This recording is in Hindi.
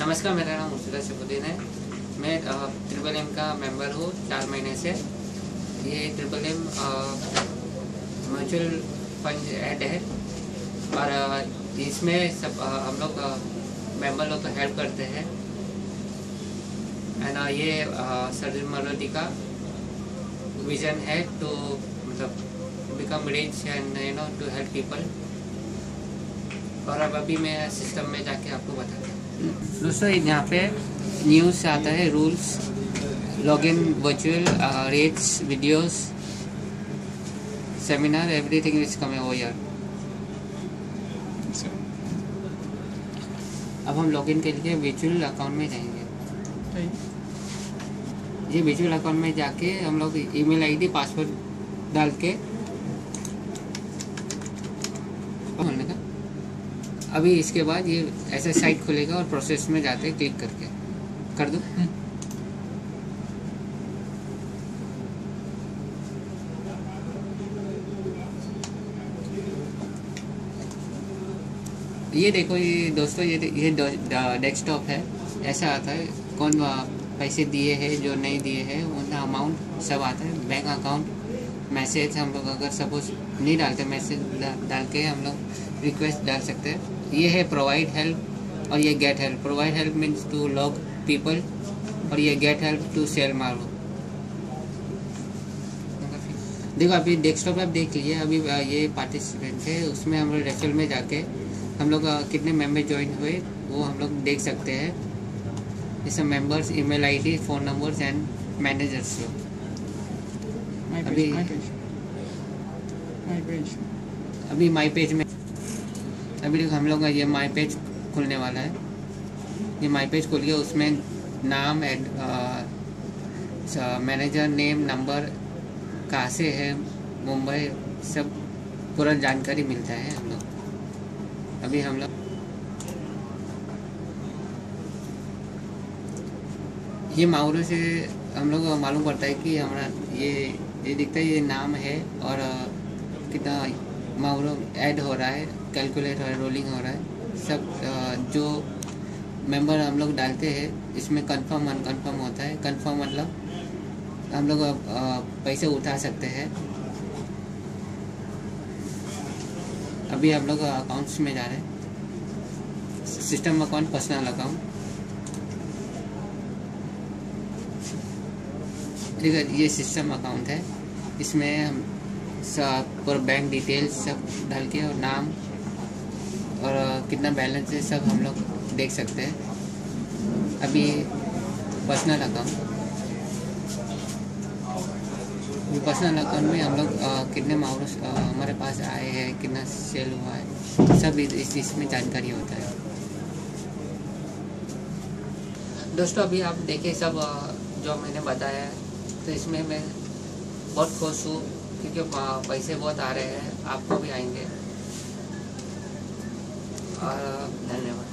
नमस्कार, मेरा नाम मुर्शिदा सफुद्दीन है। मैं ट्रिपल एम का मेंबर हूँ चार महीने से। ये triple M mutual fund add है। और इसमें सब हम लोग मेंबर लोग को हेल्प करते हैं। एंड ये सर्जिन मरोदी का विजन है टू मतलब become rich and you know to help people और अब अभी मैं सिस्टम में जाके आपको बताता हूँ। दोस्तों यहाँ पे न्यूज़ आता है rules login virtual rates videos seminar everything is coming over अब हम लॉगिन के लिए वर्चुअल अकाउंट में जाएँगे। ये वर्चुअल अकाउंट में जाके हम लोग ईमेल आईडी पासवर्ड डाल के खोलने का अभी इसके बाद ये ऐसा साइट खुलेगा और प्रोसेस में जाते हैं क्लिक करके। कर दो? ये देखो ये दोस्तों ये ये डेस्कटॉप है। ऐसा आता है कौन पैसे दिए हैं जो नहीं दिए हैं उनका अमाउंट सब आता है बैंक अकाउंट मैसेज हम लोग अगर सपोज़ नहीं डालते, मैसेज डाल के हम लोग रिक्वेस्ट डाल सकते हैं। ये है प्रोवाइड हेल्प और ये get help provide help means to log people और ये गेट हेल्प टू सेल मारो देखो, अभी डेस्कटॉप आप देख लीजिए। अभी ये पार्टिसिपेंट है, उसमें हम लोग रेफल में जाके हम लोग कितने मेंबर ज्वाइन हुए, वो हम लोग देख सकते हैं। जैसे members email ID phone numbers and managers लोग। अभी-. अभी माई पेज में अभी देखो हम लोग का ये माई पेज खुलने वाला है ये माई पेज खुल गया, उसमें नाम एड मैनेजर नेम नंबर कहाँ से है, मुंबई, सब पूरा जानकारी मिलता है हम लोग अभी हम लोग ये माउरो से हम लोग को मालूम पड़ता है कि हमारा ये ये दिखता है, ये नाम है और कितना माउरो ऐड हो रहा है कैलकुलेट हो रहा है रोलिंग हो रहा है। सब जो मेंबर हम लोग डालते हैं, इसमें कंफर्म अनकंफर्म होता है। कंफर्म मतलब हम लोग पैसे उठा सकते हैं। अभी हम लोग अकाउंट्स में जा रहे हैं। सिस्टम अकाउंट पर्सनल अकाउंट ठीक है ये सिस्टम अकाउंट है। इसमें हम सब और बैंक डिटेल्स सब डाल के और नाम और कितना बैलेंस है सब हम लोग देख सकते हैं। अभी पर्सनल अकाउंट पर्सनल अकाउंट में हम लोग कितने माउस हमारे पास आए हैं, कितना सेल हुआ है, सब इस, इस- इसमें जानकारी होता है। दोस्तों, अभी आप देखिए सब जो मैंने बताया है तो इसमें मैं बहुत खुश हूँ, क्योंकि पैसे बहुत आ रहे हैं, आपको भी आएँगे। और धन्यवाद।